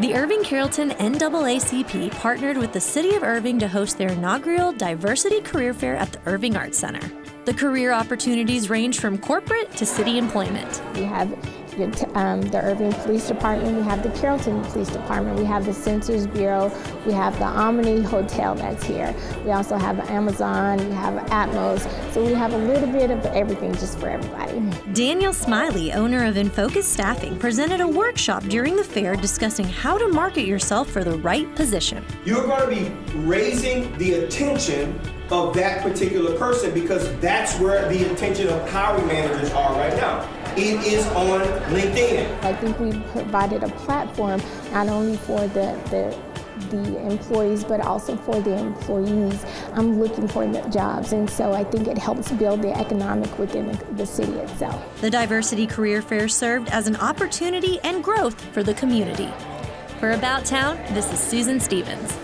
The Irving Carrollton NAACP partnered with the City of Irving to host their inaugural Diversity Career Fair at the Irving Arts Center. The career opportunities range from corporate to city employment. We have um, the Irving Police Department, we have the Carrollton Police Department, we have the Census Bureau, we have the Omni Hotel that's here. We also have Amazon, we have Atmos, so we have a little bit of everything just for everybody. Daniel Smiley, owner of Infocus Staffing, presented a workshop during the fair discussing how to market yourself for the right position. You're going to be raising the attention of that particular person because that's where the attention of hiring managers are right now. It is on LinkedIn. I think we provided a platform not only for the, the the employees, but also for the employees. I'm looking for the jobs, and so I think it helps build the economic within the, the city itself. The Diversity Career Fair served as an opportunity and growth for the community. For About Towne, this is Susan Stephens.